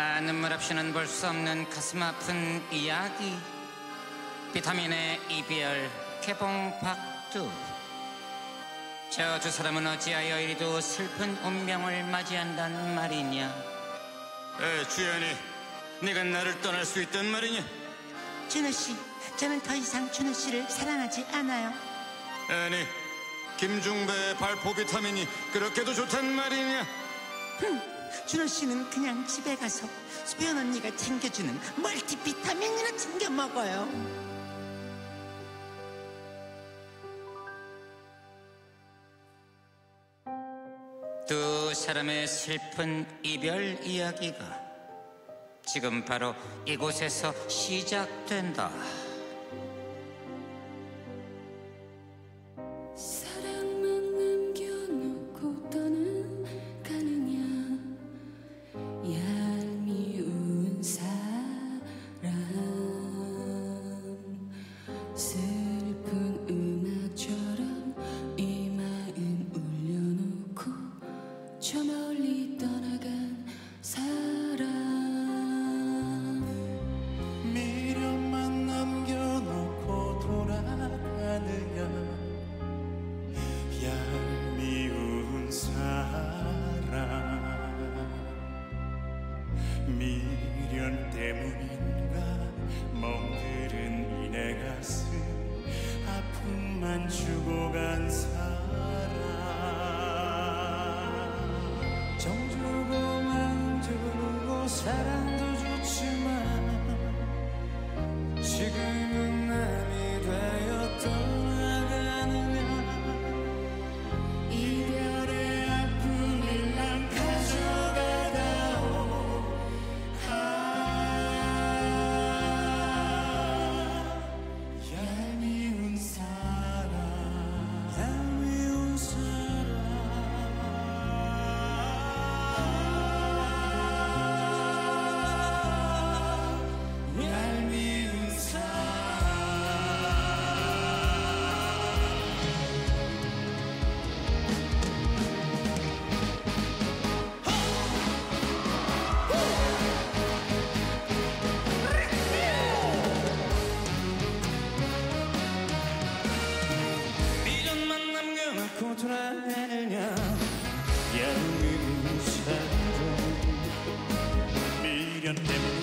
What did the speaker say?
아, 눈물 없이는 볼 수 없는 가슴 아픈 이야기. 비타민의 이별 개봉 박두. 저 두 사람은 어찌하여 이리도 슬픈 운명을 맞이한단 말이냐? 에, 주연이, 네가 나를 떠날 수 있단 말이냐? 준호 씨, 저는 더 이상 준호 씨를 사랑하지 않아요. 아니, 김중배의 발포 비타민이 그렇게도 좋단 말이냐? 준호 씨는 그냥 집에 가서 수변 언니가 챙겨주는 멀티비타민이나 챙겨 먹어요. 두 사람의 슬픈 이별 이야기가 지금 바로 이곳에서 시작된다. 저 멀리 떠나간 사람. 미련만 남겨놓고 돌아가느냐. 얄미운 사람. 미련 때문인가? 멍들은 이내 가슴. 아픔만 주고 간 사람 정 주고 마음 주고 사랑 자꾸 돌아내느냐? 야미운 사람 미련 때문에